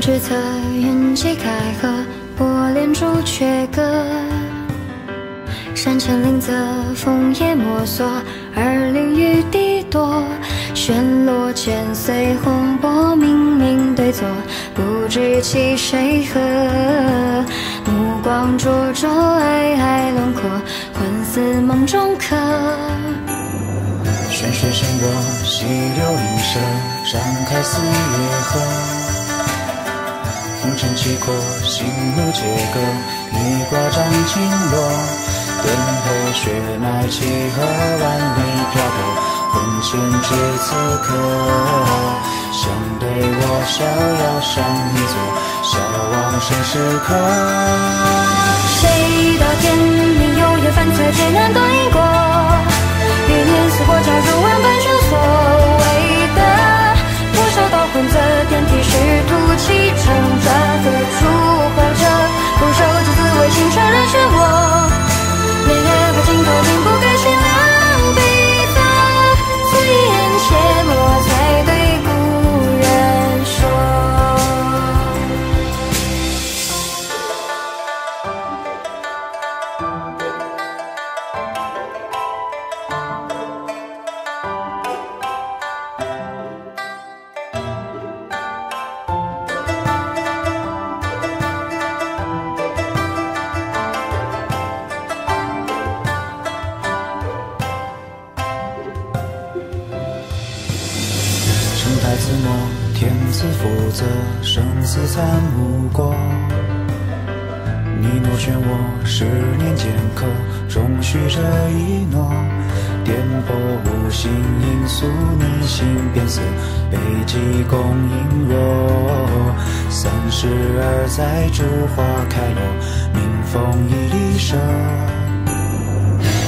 之侧，云髻开合，波连朱雀歌。山前林泽，枫叶摩挲，二林雨滴多。轩落千岁，红波冥冥对坐，不知其谁何。目光灼灼，皑皑轮廓，魂似梦中客。玄水深若溪流映射，山开似月河。红尘起阔，心如结歌，一挂掌轻落。颠沛血脉，契合万里漂泊，魂牵至此刻。相对我逍遥上一座，笑忘生时刻。谁道天命有缘凡测，皆难断因果。余年似火，加入万般自墨，天赐福泽，生死参悟过。你诺劝我十年剑客，终许这一诺。颠簸无心因素，逆心变色，悲极共因若。三十而载，烛花开落，明风已离舍。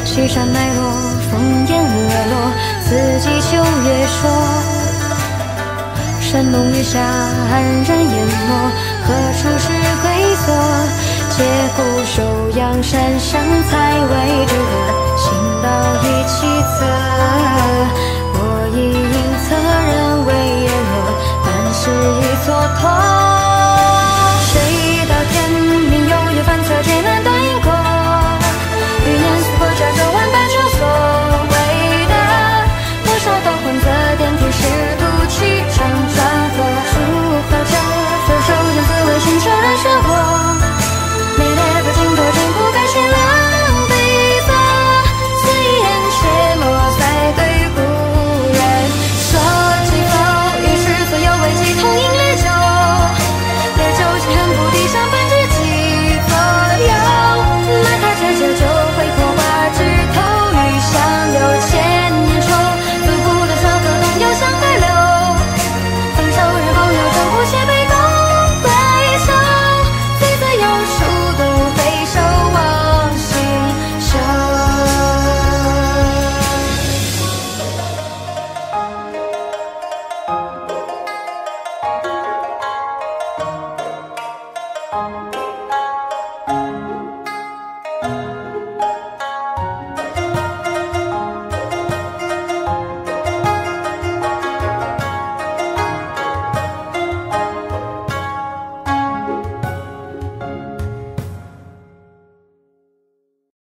西山脉落，烽烟落落，四季秋月说。山浓月下，黯然淹没。何处是归所？借故收阳山上，才为之歌。行道一起侧，